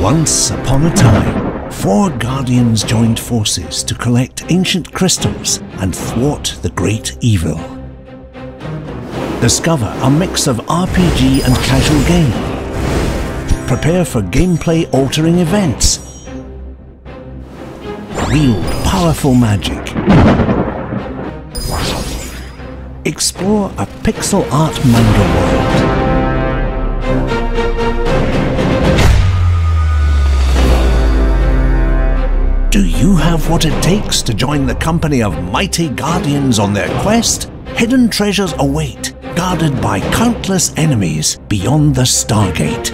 Once upon a time, four guardians joined forces to collect ancient crystals and thwart the great evil. Discover a mix of RPG and casual game. Prepare for gameplay-altering events. Wield powerful magic. Explore a pixel art manga world. Do you have what it takes to join the company of mighty guardians on their quest? Hidden treasures await, guarded by countless enemies beyond the Stargate.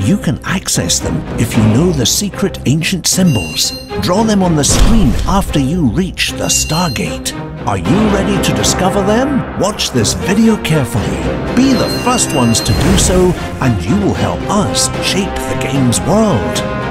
You can access them if you know the secret ancient symbols. Draw them on the screen after you reach the Stargate. Are you ready to discover them? Watch this video carefully. Be the first ones to do so, and you will help us shape the game's world.